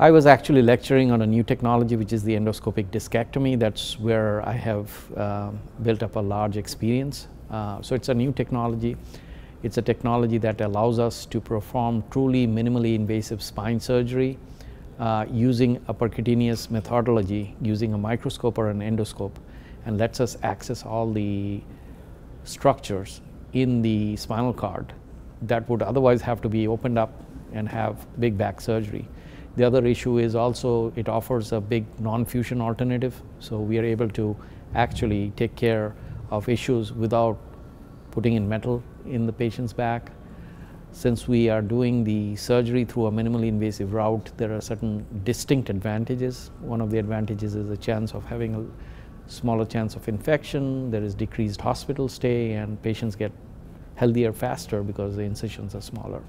I was actually lecturing on a new technology, which is the endoscopic discectomy. That's where I have uh, built up a large experience. Uh, so it's a new technology. It's a technology that allows us to perform truly minimally invasive spine surgery uh, using a percutaneous methodology, using a microscope or an endoscope, and lets us access all the structures in the spinal cord that would otherwise have to be opened up and have big back surgery. The other issue is also it offers a big non-fusion alternative, so we are able to actually take care of issues without putting in metal in the patient's back. Since we are doing the surgery through a minimally invasive route, there are certain distinct advantages. One of the advantages is the chance of having a smaller chance of infection, there is decreased hospital stay, and patients get healthier faster because the incisions are smaller.